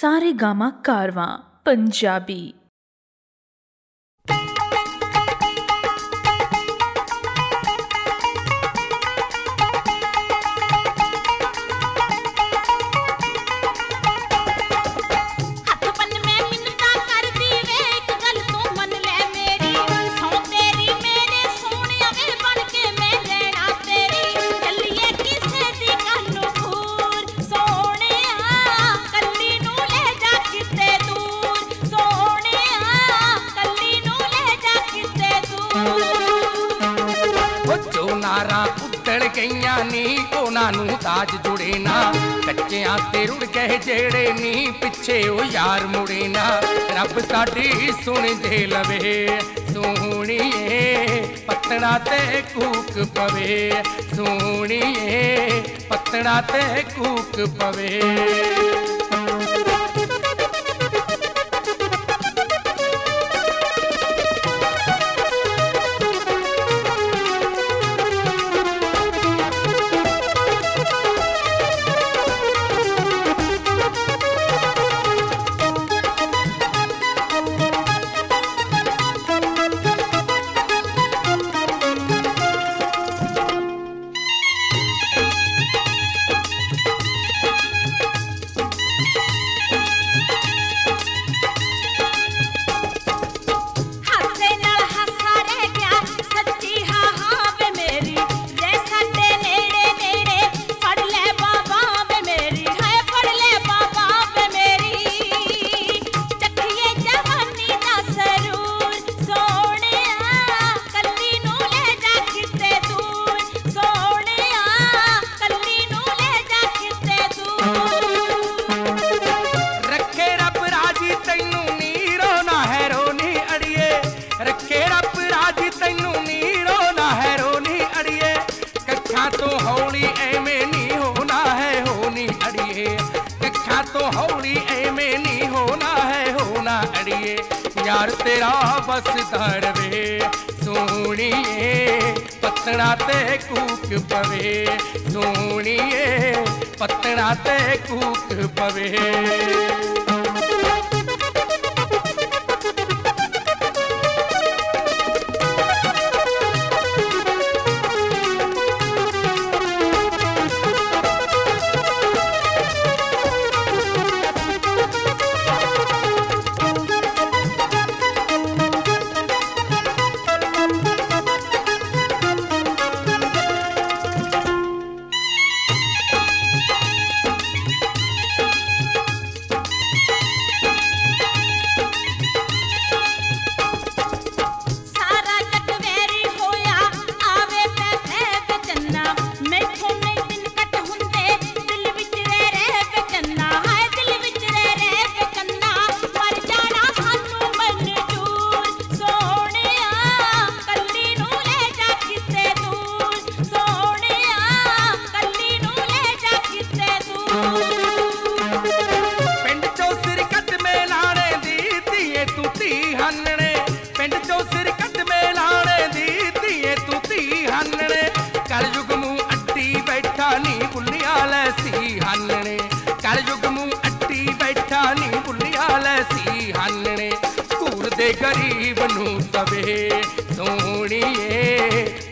ਸਾਰੇ ਗਾਮਾ ਕਾਰਵਾਂ ਪੰਜਾਬੀ। ਉਹਨਾਂ ਨੂੰ ਤਾਜ ਜੁੜੇ ਨਾ। ਕੱਚਿਆਂ ਤੇ ਰੁੜ ਗਏ ਜਿਹੜੇ ਨੀ ਪਿੱਛੇ, ਉਹ ਯਾਰ ਮੁੜੇ ਨਾ। ਰੱਬ ਸਾਡੀ ਸੁਣ ਦੇ ਲਵੇ, ਸੋਹਣੀਏ ਪਤੜਾ ਤੇ ਕੂਕ ਪਵੇ। ਸੋਹਣੀਏ ਪਤੜਾ ਤੇ ਕੂਕ ਪਵੇ। ਤੋਂ ਹੌਲੀ ਐਵੇਂ ਨਹੀਂ ਹੋਣਾ ਹੈ, ਹੋਣਾ ਅੜੀਏ। ਯਾਰ ਤੇਰਾ ਬਸ ਧਰਵੇ ਸੋਣੀਏ ਪਤਣਾ ਤੇ ਕੂਕ ਪਵੇ। ਸੋਣੀਏ ਪਤਣਾ ਤੇ ਕੂਕ ਪਵੇ।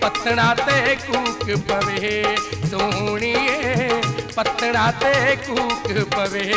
ਪੱਤਣਾ ਤੇ ਕੂਕ ਪਵੇ ਸੋਹਣੀਏ ਪੱਤਣਾ ਤੇ ਕੂਕ ਪਵੇ।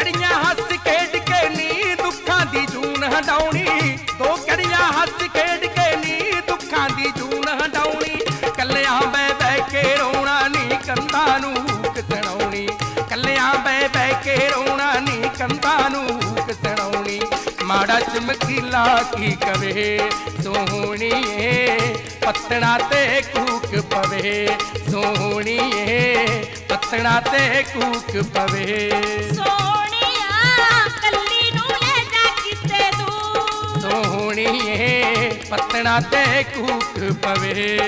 ਕੜੀਆਂ ਹੱਸ ਖੇਡ ਕੇ ਨੀ, ਦੁੱਖਾਂ ਦੀ ਜੂਨ ਹਟਾਉਣੀ। ਦੋ ਕੜੀਆਂ ਹੱਸ ਖੇਡ ਕੇ ਨੀ, ਦੁੱਖਾਂ ਦੀ ਜੂਨ ਹਟਾਉਣੀ। ਕੱਲਿਆਂ ਬੈ ਬੈ ਕੇ ਰੋਣਾ ਨੀ, ਕੰਧਾਂ ਨੂੰ ਕਿਸਣਾਉਣੀ ਕੱਲਿਆਂ ਬੈ ਬੈ ਕੇ ਰੋਣਾ ਨੀ, ਕੰਧਾਂ ਨੂੰ ਕਿਸਣਾਉਣੀ ਮਾੜਾ ਚਮਕੀਲਾ ਕੀ ਕਵੇ, ਸੋਹਣੀਏ, ਪੱਤਣਾ ਤੇ ਕੂਕ ਪਵੇ। ਸੋਹਣੀਏ, ਪੱਤਣਾ ਤੇ ਕੂਕ ਪਵੇ। ਸੋਹਣਿਆ ਪੱਤਣਾ ਤੇ ਕੂਕ ਪਵੇ।